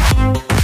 Funky.